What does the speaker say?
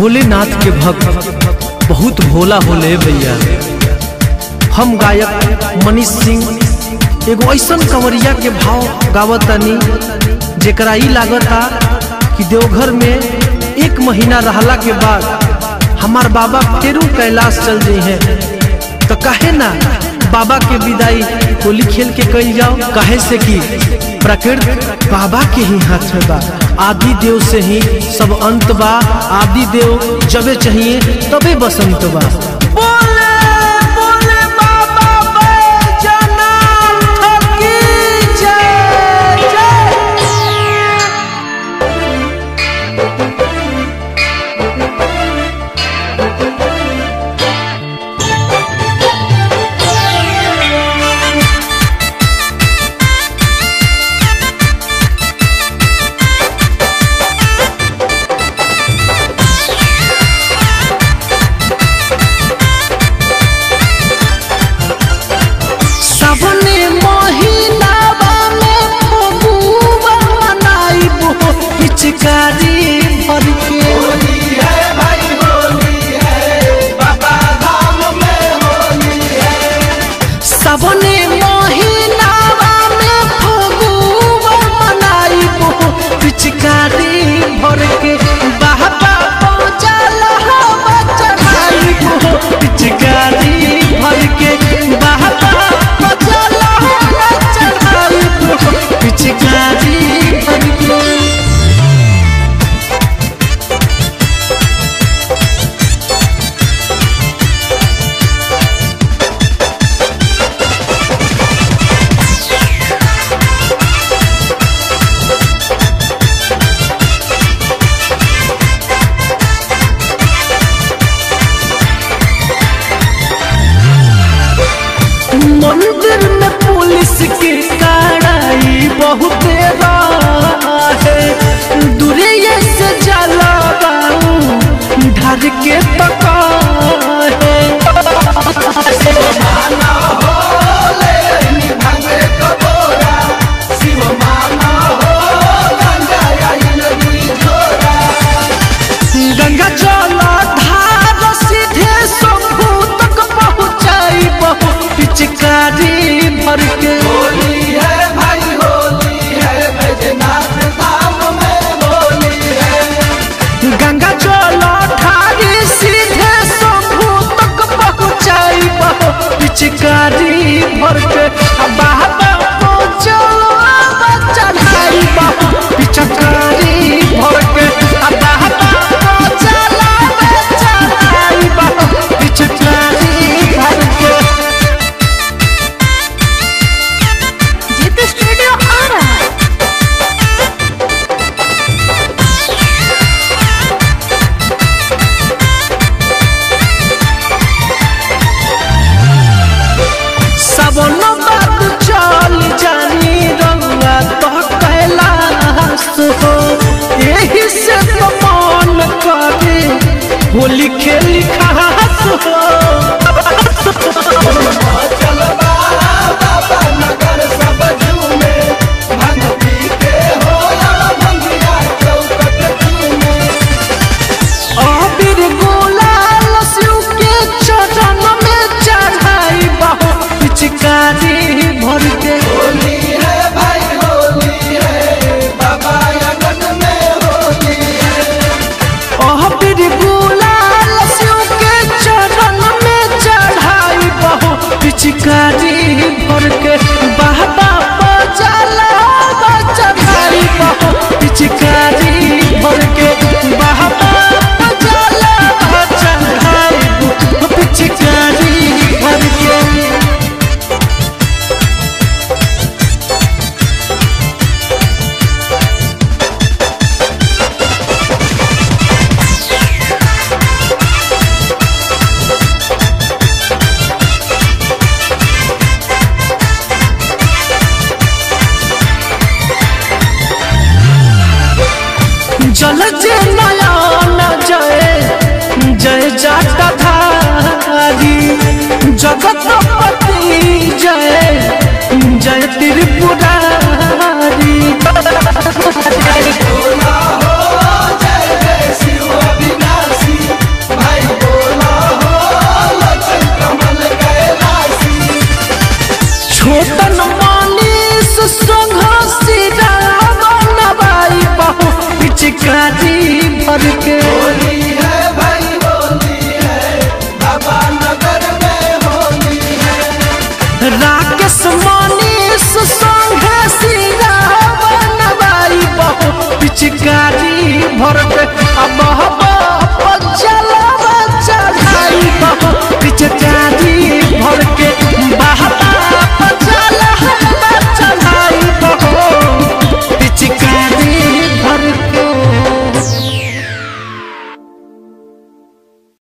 भोलेनाथ के भक्त, बहुत भोला होले भैया। हम गायक मनीष सिंह, एगो ऐसा कंवरिया के भाव गावतनी जरा लागता कि देवघर में एक महीना रहला के बाद हमार बाबा फेरू कैलाश चल जाइ हैं। तो कहे ना बाबा के विदाई होली खेल के कल जाओ कहे से कि? प्रकृति बाबा के ही हाथ में बा। आदि देव से ही सब अंत बा। आदि देव जबे चाहिए, तबे बसंत बा। पिचकारी होली खेली खास जल जे नया न जय जय जाताधारी जगत पति जय जय त्रिपुरारी pocket